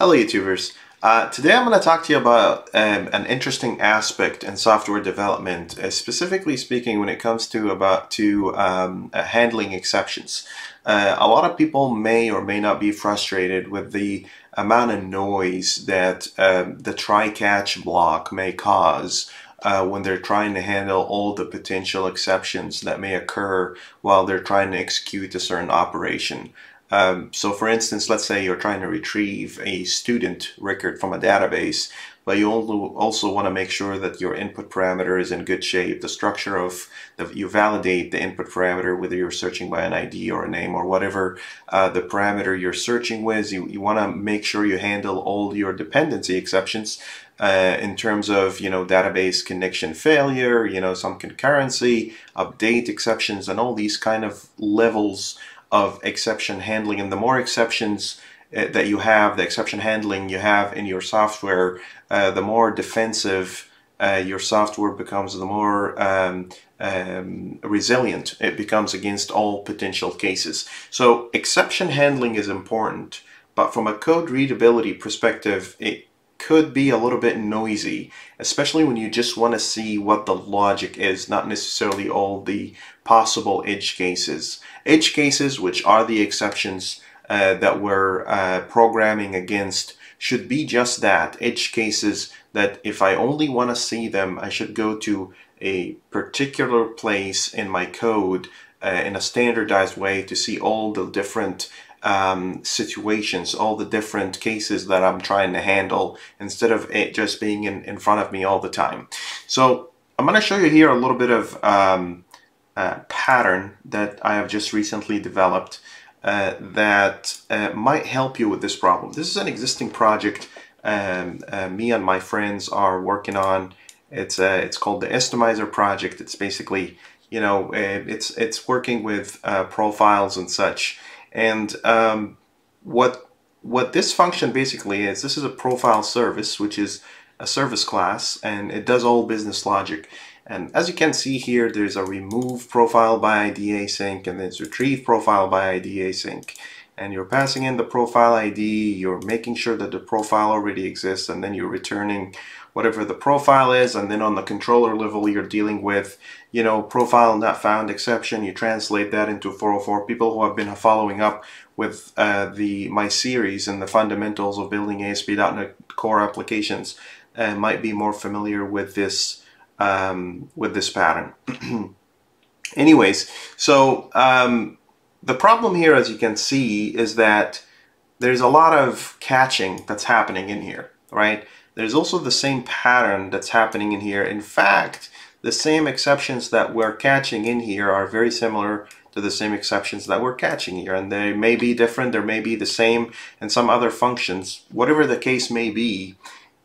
Hello YouTubers. Uh, today I'm going to talk to you about um, an interesting aspect in software development, uh, specifically speaking when it comes to about to um, uh, handling exceptions. Uh, a lot of people may or may not be frustrated with the amount of noise that um, the try-catch block may cause uh, when they're trying to handle all the potential exceptions that may occur while they're trying to execute a certain operation. Um, so for instance, let's say you're trying to retrieve a student record from a database, but you also want to make sure that your input parameter is in good shape. The structure of, the, you validate the input parameter, whether you're searching by an ID or a name or whatever uh, the parameter you're searching with. You, you want to make sure you handle all your dependency exceptions uh, in terms of, you know, database connection failure, you know, some concurrency, update exceptions, and all these kind of levels of exception handling. And the more exceptions uh, that you have, the exception handling you have in your software, uh, the more defensive uh, your software becomes, the more um, um, resilient it becomes against all potential cases. So exception handling is important, but from a code readability perspective, it could be a little bit noisy, especially when you just want to see what the logic is, not necessarily all the possible edge cases. Edge cases, which are the exceptions uh, that we're uh, programming against, should be just that, edge cases that if I only want to see them, I should go to a particular place in my code uh, in a standardized way to see all the different um, situations, all the different cases that I'm trying to handle instead of it just being in, in front of me all the time. So I'm going to show you here a little bit of um, pattern that I have just recently developed uh, that uh, might help you with this problem. This is an existing project um, uh, me and my friends are working on. It's uh, it's called the Estimizer project. It's basically you know uh, it's it's working with uh, profiles and such and um, what what this function basically is, this is a profile service, which is a service class, and it does all business logic. And as you can see here, there's a remove profile by ID async, and there's retrieve profile by ID async. And you're passing in the profile ID, you're making sure that the profile already exists, and then you're returning whatever the profile is and then on the controller level you're dealing with you know profile not found exception. You translate that into 404 people who have been following up with uh, the my series and the fundamentals of building ASP.NET Core applications uh, might be more familiar with this um, with this pattern. Anyways so um, the problem here as you can see is that there's a lot of catching that's happening in here right there's also the same pattern that's happening in here. In fact, the same exceptions that we're catching in here are very similar to the same exceptions that we're catching here. And they may be different, they may be the same in some other functions. Whatever the case may be,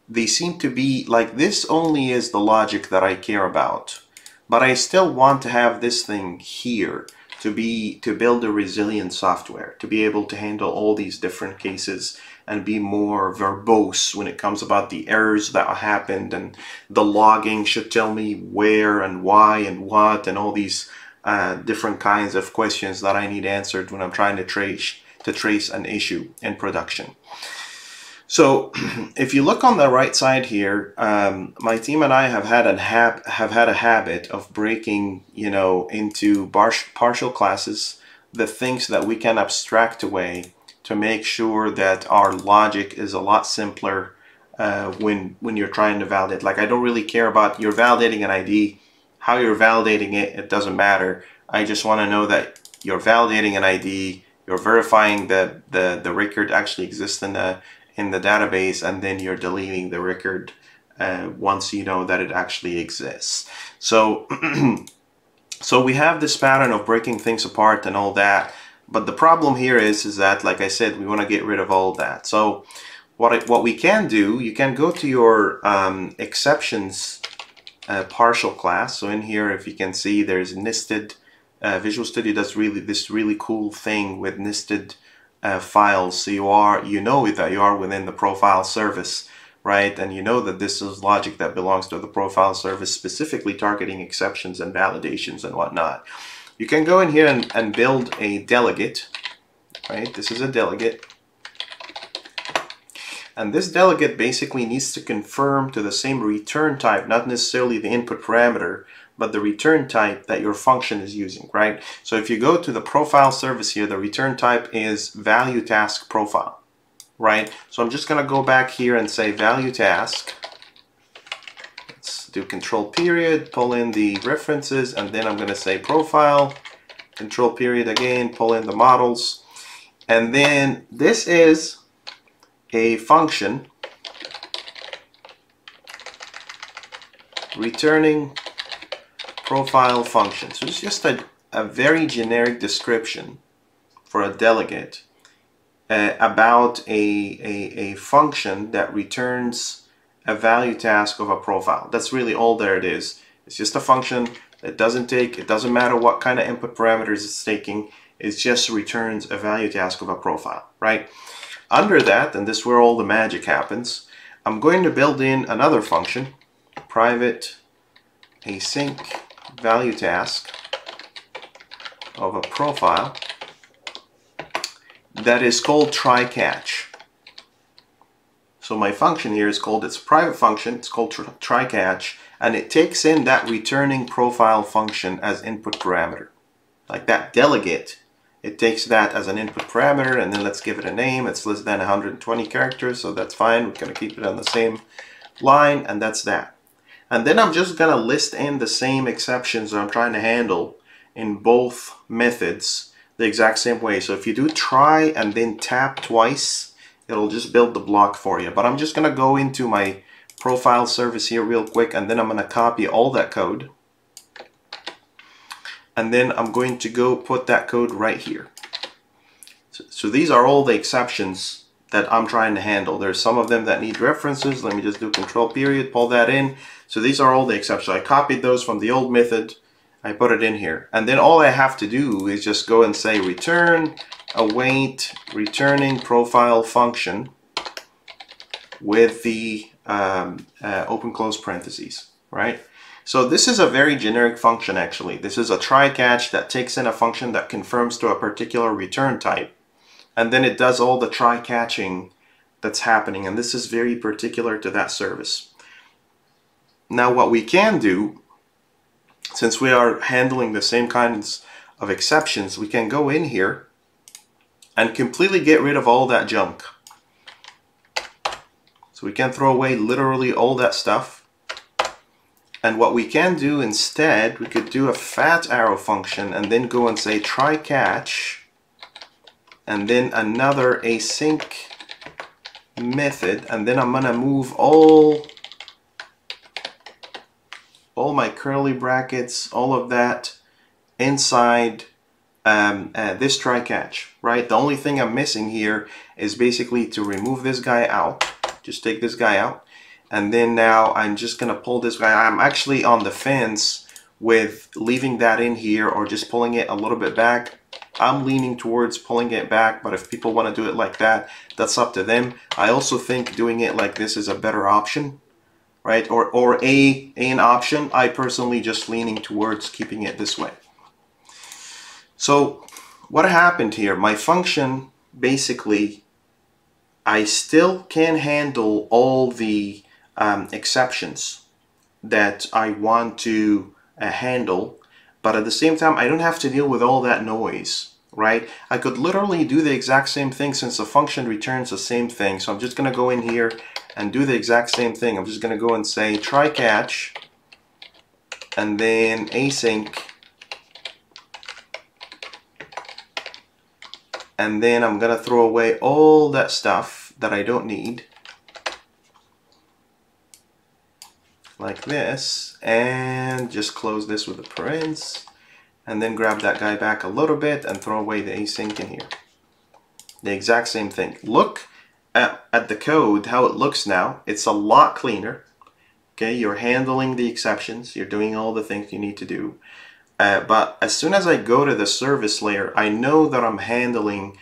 they seem to be like this only is the logic that I care about. But I still want to have this thing here to be to build a resilient software, to be able to handle all these different cases and be more verbose when it comes about the errors that happened and the logging should tell me where and why and what and all these uh, different kinds of questions that I need answered when I'm trying to trace to trace an issue in production. So if you look on the right side here, um, my team and I have had a hab have had a habit of breaking, you know, into partial classes the things that we can abstract away to make sure that our logic is a lot simpler uh, when when you're trying to validate. Like I don't really care about you're validating an ID, how you're validating it, it doesn't matter. I just want to know that you're validating an ID, you're verifying that the, the record actually exists in the in the database, and then you're deleting the record uh, once you know that it actually exists. So so we have this pattern of breaking things apart and all that. But the problem here is, is that, like I said, we want to get rid of all that. So what, I, what we can do, you can go to your um, exceptions uh, partial class. So in here, if you can see, there's nested, uh, Visual Studio does really this really cool thing with nested uh, files. So you are, you know that you are within the profile service, right? And you know that this is logic that belongs to the profile service, specifically targeting exceptions and validations and whatnot. You can go in here and, and build a delegate, right? This is a delegate. And this delegate basically needs to confirm to the same return type, not necessarily the input parameter, but the return type that your function is using, right? So if you go to the profile service here, the return type is value task profile, right? So I'm just gonna go back here and say value task. Let's do control period, pull in the references, and then I'm gonna say profile, control period again, pull in the models. And then this is a function returning profile function. So it's just a, a very generic description for a delegate uh, about a, a, a function that returns a value task of a profile. That's really all there it is. It's just a function that doesn't take, it doesn't matter what kind of input parameters it's taking, it just returns a value task of a profile, right? Under that, and this is where all the magic happens, I'm going to build in another function, private async value task of a profile that is called try catch. So my function here is called its private function, it's called try catch, and it takes in that returning profile function as input parameter. Like that delegate, it takes that as an input parameter, and then let's give it a name. It's less than 120 characters, so that's fine. We're gonna keep it on the same line, and that's that. And then I'm just to list in the same exceptions that I'm trying to handle in both methods the exact same way. So if you do try and then tap twice, it'll just build the block for you. But I'm just to go into my profile service here real quick and then I'm to copy all that code. And then I'm going to go put that code right here. So, so these are all the exceptions that I'm trying to handle. There's some of them that need references. Let me just do control period, pull that in. So these are all the exceptions. I copied those from the old method. I put it in here. And then all I have to do is just go and say return await returning profile function with the um, uh, open close parentheses, right? So this is a very generic function actually. This is a try catch that takes in a function that confirms to a particular return type and then it does all the try catching that's happening and this is very particular to that service. Now what we can do since we are handling the same kinds of exceptions we can go in here and completely get rid of all that junk. So we can throw away literally all that stuff. And what we can do instead, we could do a fat arrow function and then go and say try catch and then another async method and then I'm gonna move all all my curly brackets all of that inside um, uh, this try catch right? The only thing I'm missing here is basically to remove this guy out. Just take this guy out. And then now I'm just gonna pull this guy. I'm actually on the fence with leaving that in here or just pulling it a little bit back. I'm leaning towards pulling it back, but if people want to do it like that, that's up to them. I also think doing it like this is a better option, right? Or, or a, an option. I personally just leaning towards keeping it this way. So what happened here? My function basically, I still can handle all the um, exceptions that I want to uh, handle but at the same time I don't have to deal with all that noise right I could literally do the exact same thing since the function returns the same thing so I'm just gonna go in here and do the exact same thing I'm just gonna go and say try catch and then async and then I'm gonna throw away all that stuff that I don't need like this and just close this with a parens and then grab that guy back a little bit and throw away the async in here. The exact same thing. Look at, at the code, how it looks now. It's a lot cleaner. Okay, you're handling the exceptions. You're doing all the things you need to do. Uh, but as soon as I go to the service layer, I know that I'm handling,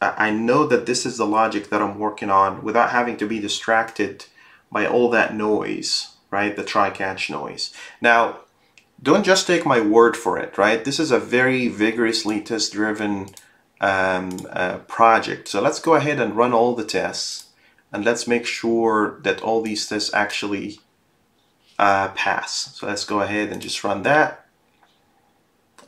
I know that this is the logic that I'm working on without having to be distracted by all that noise right? The try-catch noise. Now, don't just take my word for it, right? This is a very vigorously test-driven um, uh, project. So let's go ahead and run all the tests. and let's make sure that all these tests actually uh, pass. So let's go ahead and just run that.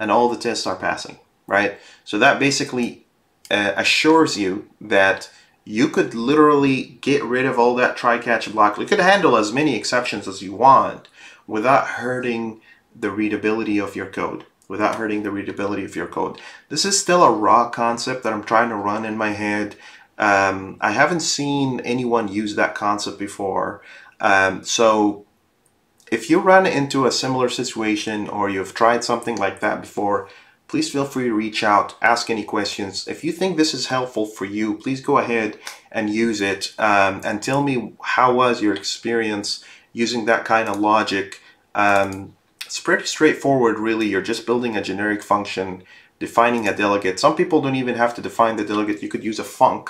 And all the tests are passing, right? So that basically uh, assures you that you could literally get rid of all that try-catch block. You could handle as many exceptions as you want without hurting the readability of your code without hurting the readability of your code. This is still a raw concept that I'm trying to run in my head. Um, I haven't seen anyone use that concept before. Um, so if you run into a similar situation or you've tried something like that before, please feel free to reach out, ask any questions. If you think this is helpful for you, please go ahead and use it um, and tell me how was your experience using that kind of logic. Um, it's pretty straightforward, really. You're just building a generic function, defining a delegate. Some people don't even have to define the delegate. You could use a func,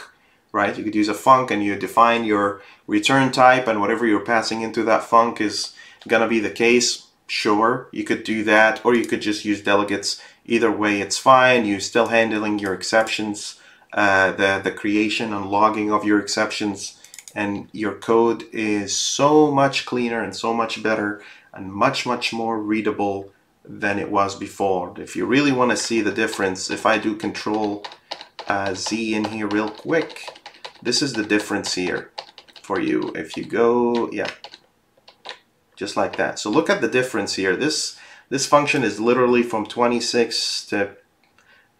right? You could use a func and you define your return type and whatever you're passing into that func is going to be the case. Sure, you could do that, or you could just use delegates. Either way, it's fine. You're still handling your exceptions, uh, the, the creation and logging of your exceptions, and your code is so much cleaner and so much better and much, much more readable than it was before. If you really want to see the difference, if I do control uh, Z in here real quick, this is the difference here for you. If you go, yeah, just like that. So look at the difference here. This, this function is literally from 26 to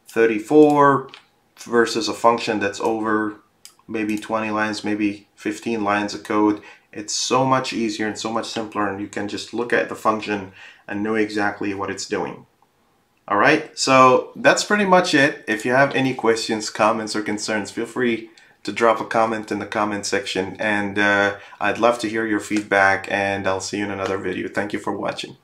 34 versus a function that's over maybe 20 lines, maybe 15 lines of code. It's so much easier and so much simpler and you can just look at the function and know exactly what it's doing. Alright, so that's pretty much it. If you have any questions, comments, or concerns, feel free to drop a comment in the comment section and uh, I'd love to hear your feedback and I'll see you in another video. Thank you for watching.